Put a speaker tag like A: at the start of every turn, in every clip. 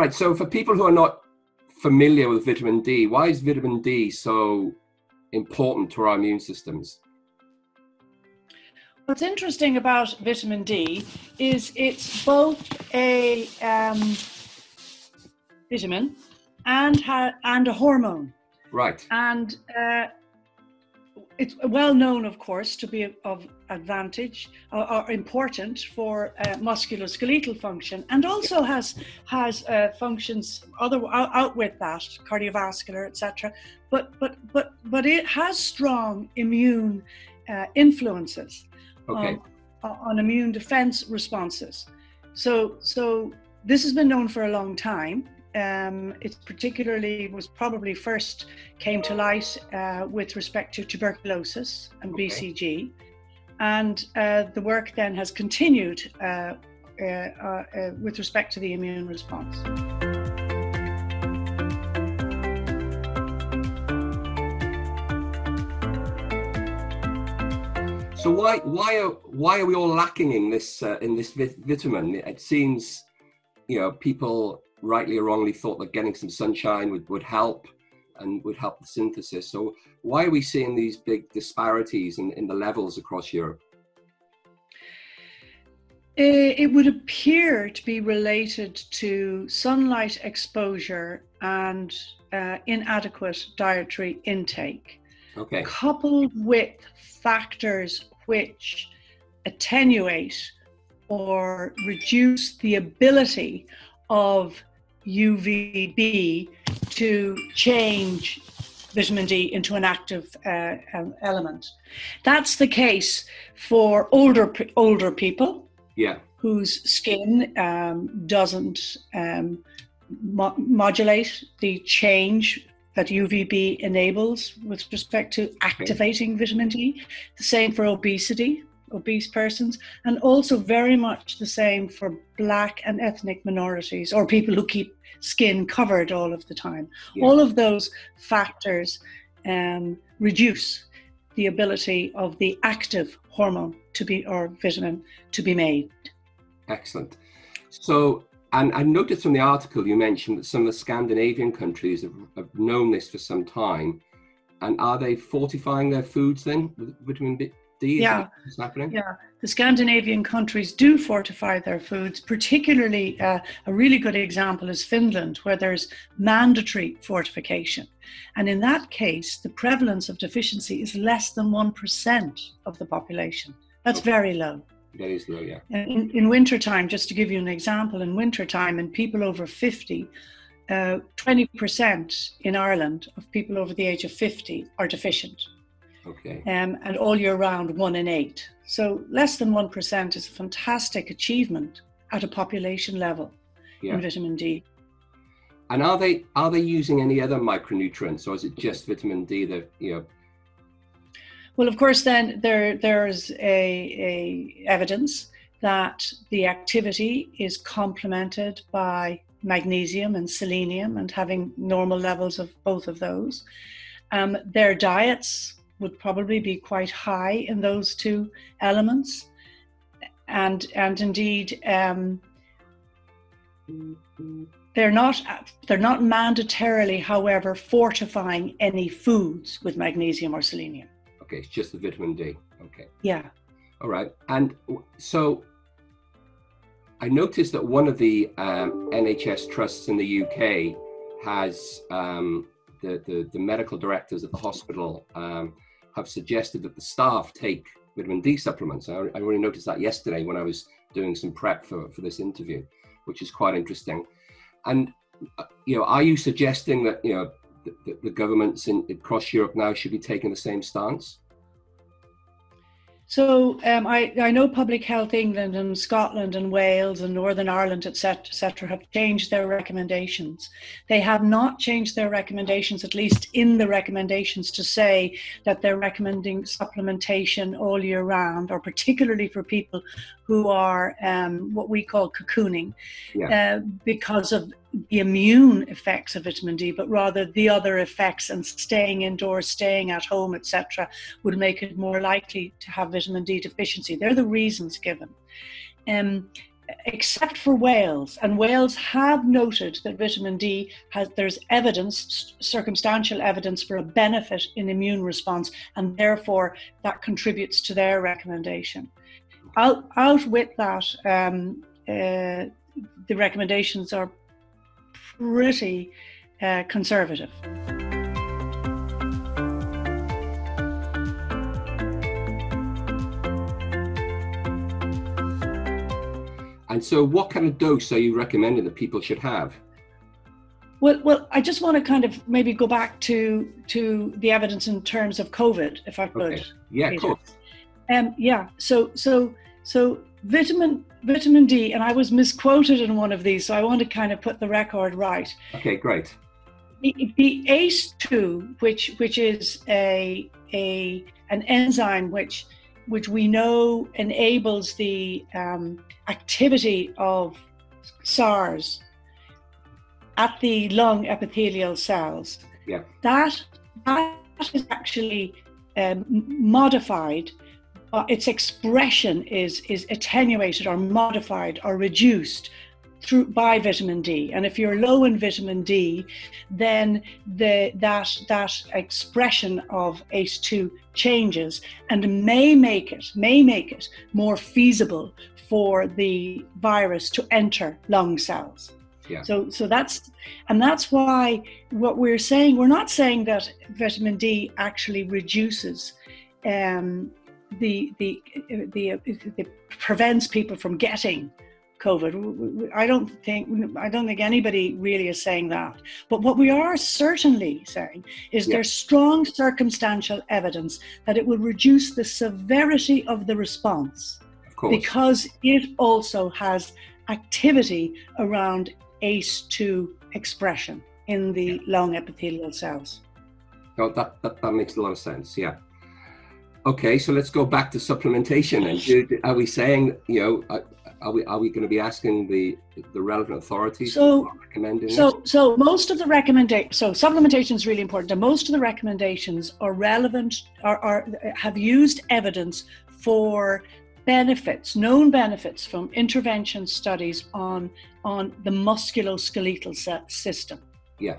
A: right. So for people who are not familiar with vitamin D, why is vitamin D so important to our immune systems?
B: What's interesting about vitamin D is it's both a um, vitamin and ha- and a hormone.
A: Right.
B: And uh, it's well known, of course, to be of advantage or, or important for uh, musculoskeletal function, and also has has uh, functions other out, out with that cardiovascular, etc. But but but but it has strong immune uh, influences
A: Okay.
B: on, on immune defense responses. So so this has been known for a long time. Um, it particularly was probably first came to light uh, with respect to tuberculosis and
A: Okay.
B: BCG, and uh, the work then has continued uh, uh, uh, uh, with respect to the immune response.
A: So why why are why are we all lacking in this uh, in this vitamin? It seems, you know, people rightly or wrongly thought that getting some sunshine would, would help and would help the synthesis. So why are we seeing these big disparities in, in the levels across Europe?
B: Eh, It would appear to be related to sunlight exposure and uh, inadequate dietary intake,
A: Okay.
B: coupled with factors which attenuate or reduce the ability of UVB to change vitamin D into an active uh, um, element. That's the case for older older people
A: Yeah.
B: whose skin um, doesn't um, mo- modulate the change that UVB enables with respect to activating vitamin D. The same for obesity, obese persons, and also very much the same for black and ethnic minorities or people who keep skin covered all of the time.
A: Yeah.
B: All of those factors um, reduce the ability of the active hormone to be or vitamin to be made.
A: Excellent. So, and I noticed from the article you mentioned that some of the Scandinavian countries have, have known this for some time. And are they fortifying their foods then with vitamin B-
B: Yeah.
A: happening?
B: Yeah, the Scandinavian countries do fortify their foods, particularly uh, a really good example is Finland, where there's mandatory fortification. And in that case, the prevalence of deficiency is less than 1% of the population. That's very low.
A: That is low, yeah.
B: In, in wintertime, just to give you an example, in wintertime, in people over 50, uh, 20% in Ireland of people over the age of 50 are deficient
A: Okay.
B: um, and all year round, one in eight. So less than 1% is a fantastic achievement at a population level
A: Yeah.
B: in vitamin D.
A: And are they are they using any other micronutrients, or is it just vitamin D that you know?
B: Well, of course, then there there's a, a evidence that the activity is complemented by magnesium and selenium, and having normal levels of both of those. Um, their diets would probably be quite high in those two elements, and and indeed. Um, they're not they're not mandatorily, however, fortifying any foods with magnesium or selenium.
A: Okay, it's just the vitamin D. Okay.
B: Yeah.
A: All right. And so I noticed that one of the um, NHS trusts in the UK has um, the, the, the medical directors at the hospital um, have suggested that the staff take vitamin D supplements. I, I already noticed that yesterday when I was doing some prep for, for this interview, which is quite interesting. And, uh, you know, are you suggesting that, you know, the, the governments in across Europe now should be taking the same stance?
B: So um, I, I know Public Health England and Scotland and Wales and Northern Ireland, etc., etc., have changed their recommendations. They have not changed their recommendations, at least in the recommendations, to say that they're recommending supplementation all year round, or particularly for people who are um, what we call cocooning,
A: Yeah.
B: uh, because of the immune effects of vitamin D, but rather the other effects and staying indoors, staying at home, etc., would make it more likely to have vitamin D deficiency. They're the reasons given. Um, except for Wales, and Wales have noted that vitamin D has there's evidence, circumstantial evidence for a benefit in immune response, and therefore that contributes to their recommendation. Out, out with that, um, uh, the recommendations are pretty uh, conservative.
A: And so, what kind of dose are you recommending that people should have?
B: Well, well, I just want to kind of maybe go back to to the evidence in terms of COVID, if I could. Okay.
A: Yeah, of course.
B: Um, yeah. So, so, so vitamin vitamin D, and I was misquoted in one of these, so I want to kind of put the record right.
A: Okay, great.
B: The, the ACE2, which which is a a an enzyme which which we know enables the um, activity of SARS at the lung epithelial cells.
A: Yeah.
B: That that is actually um, modified. Uh, its expression is is attenuated or modified or reduced through by vitamin D. And if you're low in vitamin D, then the that that expression of ACE2 changes and may make it may make it more feasible for the virus to enter lung cells.
A: Yeah.
B: So so that's and that's why what we're saying we're not saying that vitamin D actually reduces um, the the the, the prevents people from getting COVID. I don't think I don't think anybody really is saying that. But what we are certainly saying is yeah. there's strong circumstantial evidence that it will reduce the severity of the response of because it also has activity around ACE2 expression in the yeah. lung epithelial cells.
A: Oh, that, that, that makes a lot of sense. Yeah. Okay, so let's go back to supplementation. And are we saying, you know, uh, are we are we going to be asking the the relevant authorities
B: so recommending so it? so most of the recommendations so supplementation is really important and most of the recommendations are relevant are, are have used evidence for benefits known benefits from intervention studies on on the musculoskeletal system
A: yeah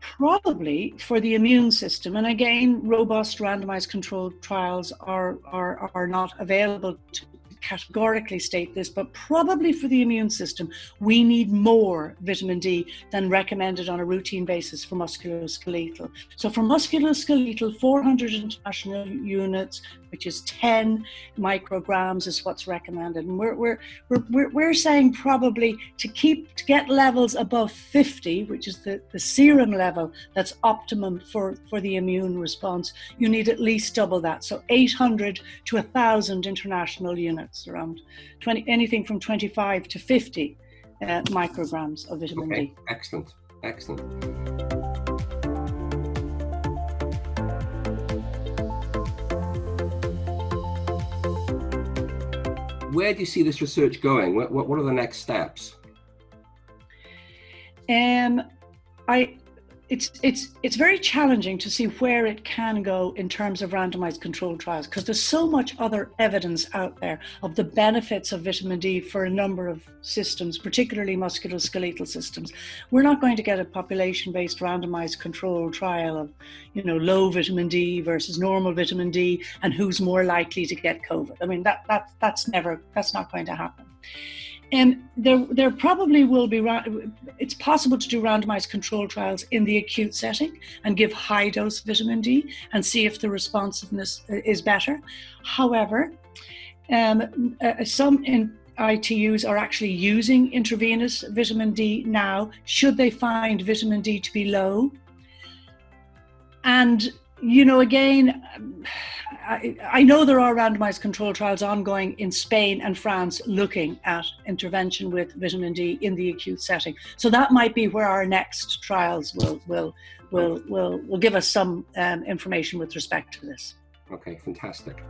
B: probably for the immune system. And again robust randomized controlled trials are are, are not available to categorically state this, but probably for the immune system, we need more vitamin D than recommended on a routine basis for musculoskeletal. So for musculoskeletal, 400 international units, which is 10 micrograms is what's recommended. And we're, we're, we're, we're saying probably to keep, to get levels above 50, which is the, the serum level that's optimum for, for the immune response, you need at least double that. So 800 to 1,000 international units, around 20, anything from 25 to 50 uh, micrograms of vitamin
A: okay.
B: D.
A: Excellent, excellent. where do you see this research going? What, what, what are the next steps?
B: Um, I it's it's it's very challenging to see where it can go in terms of randomized controlled trials because there's so much other evidence out there of the benefits of vitamin D for a number of systems, particularly musculoskeletal systems. We're not going to get a population-based randomized controlled trial of, you know, low vitamin D versus normal vitamin D and who's more likely to get COVID. I mean that that that's never that's not going to happen. And there, there probably will be, it's possible to do randomized control trials in the acute setting and give high dose vitamin D and see if the responsiveness is better. However, um, uh, some in ITUs are actually using intravenous vitamin D now, should they find vitamin D to be low. And, you know, again, I, I, know there are randomized control trials ongoing in Spain and France looking at intervention with vitamin D in the acute setting. So that might be where our next trials will will will will, will give us some um, information with respect to this.
A: Okay, fantastic.